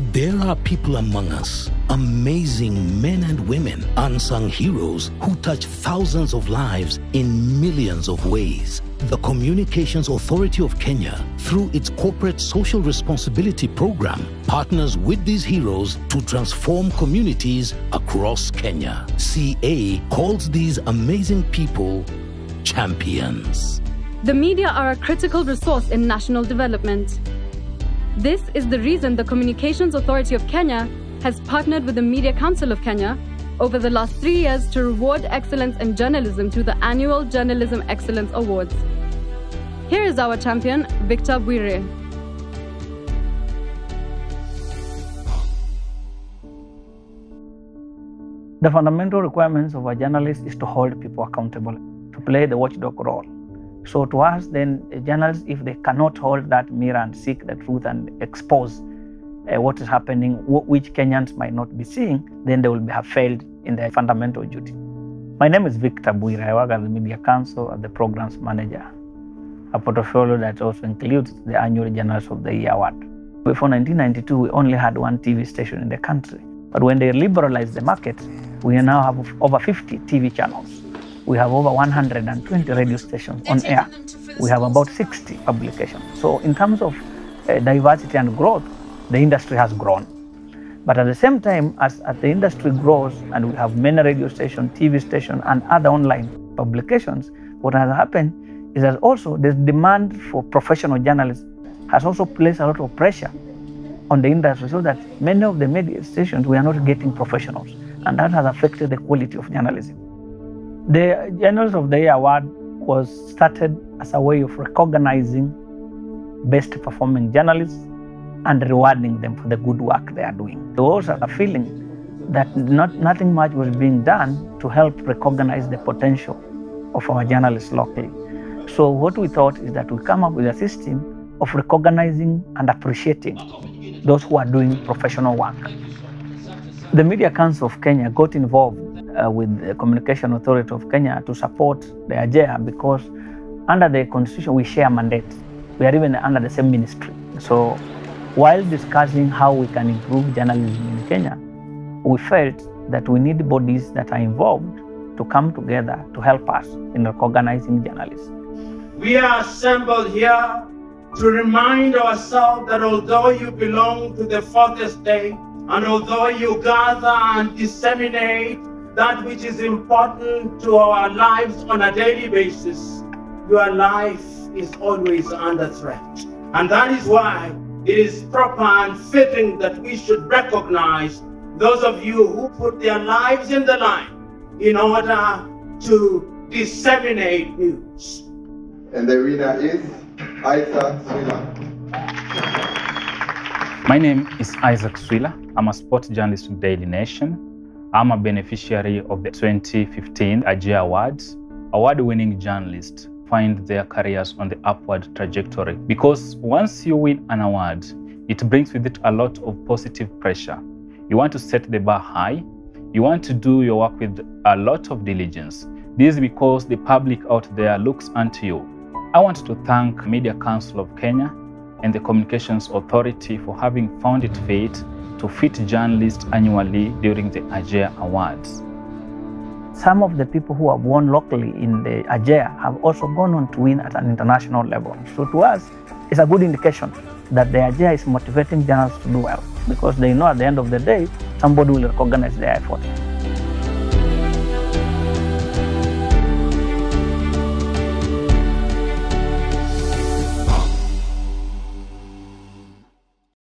There are people among us, amazing men and women, unsung heroes who touch thousands of lives in millions of ways. The Communications Authority of Kenya, through its corporate social responsibility program, partners with these heroes to transform communities across Kenya. CA calls these amazing people champions. The media are a critical resource in national development. This is the reason the Communications Authority of Kenya has partnered with the Media Council of Kenya over the last three years to reward excellence in journalism through the annual Journalism Excellence Awards. Here is our champion, Victor Bwire. The fundamental requirements of a journalist is to hold people accountable, to play the watchdog role. So to us, then, journalists, if they cannot hold that mirror and seek the truth and expose uh, what is happening, which Kenyans might not be seeing, then they will have failed in their fundamental duty. My name is Victor Bwire. I work at the Media Council as the Programs Manager, a portfolio that also includes the annual Journalist of the Year Award. Before 1992, we only had one TV station in the country. But when they liberalized the market, we now have over 50 TV channels. We have over 120 radio stations on air. We have about 60 publications. So, in terms of uh, diversity and growth, the industry has grown. But at the same time, as, as the industry grows and we have many radio stations, TV stations, and other online publications, what has happened is that also the demand for professional journalists has also placed a lot of pressure on the industry so that many of the media stations we are not getting professionals and that has affected the quality of journalism. The Journalist of the Year Award was started as a way of recognizing best performing journalists and rewarding them for the good work they are doing. There was a feeling that not, nothing much was being done to help recognize the potential of our journalists locally. So what we thought is that we come up with a system of recognizing and appreciating those who are doing professional work. The Media Council of Kenya got involved uh, with the Communication Authority of Kenya to support the AJEA because under the constitution we share mandate. We are even under the same ministry. So while discussing how we can improve journalism in Kenya, we felt that we need bodies that are involved to come together to help us in recognizing journalists. We are assembled here to remind ourselves that although you belong to the fourth estate, and although you gather and disseminate that which is important to our lives on a daily basis, your life is always under threat. And that is why it is proper and fitting that we should recognize those of you who put their lives in the line in order to disseminate news. And the winner is Isaac Swila. My name is Isaac Swila. I'm a sports journalist with Daily Nation. I'm a beneficiary of the 2015 AJEA Awards. Award-winning journalists find their careers on the upward trajectory because once you win an award, it brings with it a lot of positive pressure. You want to set the bar high. You want to do your work with a lot of diligence. This is because the public out there looks unto you. I want to thank Media Council of Kenya and the Communications Authority for having found it fit to fit journalists annually during the AJEA Awards. Some of the people who have won locally in the AJEA have also gone on to win at an international level. So to us, it's a good indication that the AJEA is motivating journalists to do well because they know at the end of the day, somebody will recognize their effort.